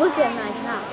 我选哪一？